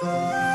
Música